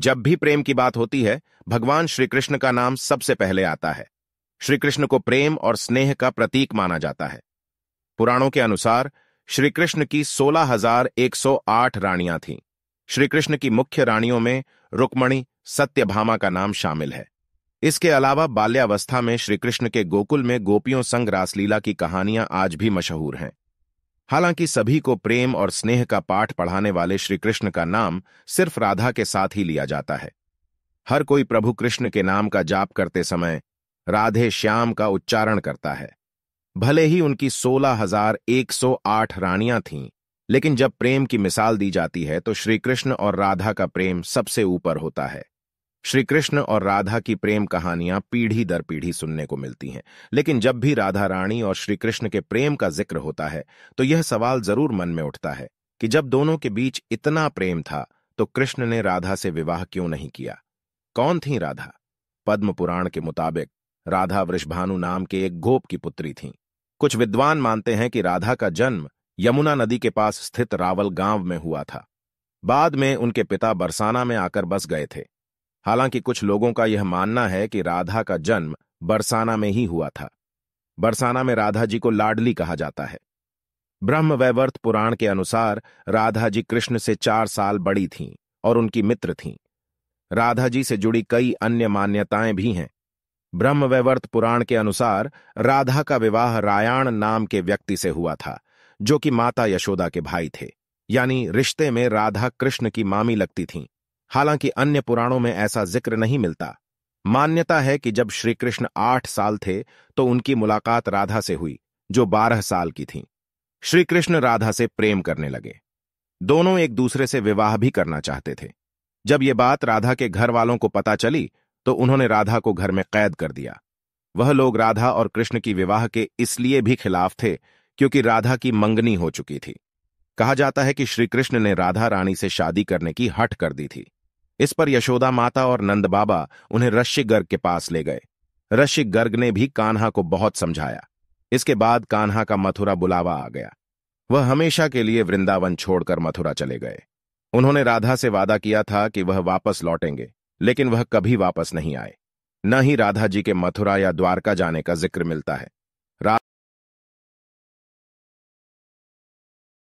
जब भी प्रेम की बात होती है भगवान श्री कृष्ण का नाम सबसे पहले आता है। श्री कृष्ण को प्रेम और स्नेह का प्रतीक माना जाता है। पुराणों के अनुसार श्री कृष्ण की 16,108 रानियाँ थीं। श्री कृष्ण की मुख्य रानियों में रुक्मणी सत्यभामा का नाम शामिल है। इसके अलावा बाल्यावस्था में श्री कृष्ण के गोकुल में गोपियों संग रासलीला की कहानियाँ आज भी मशहूर हैं। हालाँकि सभी को प्रेम और स्नेह का पाठ पढ़ाने वाले श्री कृष्ण का नाम सिर्फ़ राधा के साथ ही लिया जाता है। हर कोई प्रभु कृष्ण के नाम का जाप करते समय राधे श्याम का उच्चारण करता है। भले ही उनकी सोलह हज़ार एक सौ आठ रानियाँ थीं, लेकिन जब प्रेम की मिसाल दी जाती है तो श्रीकृष्ण और राधा का प्रेम सबसे ऊपर होता है। श्री कृष्ण और राधा की प्रेम कहानियाँ पीढ़ी दर पीढ़ी सुनने को मिलती हैं। लेकिन जब भी राधा रानी और श्री कृष्ण के प्रेम का ज़िक्र होता है तो यह सवाल ज़रूर मन में उठता है कि जब दोनों के बीच इतना प्रेम था तो कृष्ण ने राधा से विवाह क्यों नहीं किया? कौन थी राधा? पद्म पुराण के मुताबिक, राधा वृषभानु नाम के एक गोप की पुत्री थी। कुछ विद्वान मानते हैं कि राधा का जन्म यमुना नदी के पास स्थित रावल गाँव में हुआ था। बाद में उनके पिता बरसाना में आकर बस गए थे। हालाँकि कुछ लोगों का यह मानना है कि राधा का जन्म बरसाना में ही हुआ था। बरसाना में राधा जी को लाडली कहा जाता है। ब्रह्म वैवर्त पुराण के अनुसार राधा जी कृष्ण से चार साल बड़ी थीं और उनकी मित्र थीं। राधा जी से जुड़ी कई अन्य मान्यताएँ भी हैं। ब्रह्म वैवर्त पुराण के अनुसार राधा का विवाह रायाण नाम के व्यक्ति से हुआ था, जो कि माता यशोदा के भाई थे, यानी रिश्ते में राधा कृष्ण की मामी लगती थीं। हालाँकि अन्य पुराणों में ऐसा ज़िक्र नहीं मिलता। मान्यता है कि जब श्री कृष्ण आठ साल थे तो उनकी मुलाकात राधा से हुई, जो बारह साल की थी। श्री कृष्ण राधा से प्रेम करने लगे। दोनों एक दूसरे से विवाह भी करना चाहते थे। जब ये बात राधा के घर वालों को पता चली तो उन्होंने राधा को घर में कैद कर दिया। वह लोग राधा और कृष्ण की विवाह के इसलिए भी खिलाफ थे, क्योंकि राधा की मंगनी हो चुकी थी। कहा जाता है कि श्रीकृष्ण ने राधा रानी से शादी करने की हट कर दी थी। इस पर यशोदा माता और नंद बाबा उन्हें ऋषि गर्ग के पास ले गए। ऋषि गर्ग ने भी कान्हा को बहुत समझाया। इसके बाद कान्हा का मथुरा बुलावा आ गया। वह हमेशा के लिए वृंदावन छोड़कर मथुरा चले गए। उन्होंने राधा से वादा किया था कि वह वापस लौटेंगे, लेकिन वह कभी वापस नहीं आए। न ही राधा जी के मथुरा या द्वारका जाने का ज़िक्र मिलता है।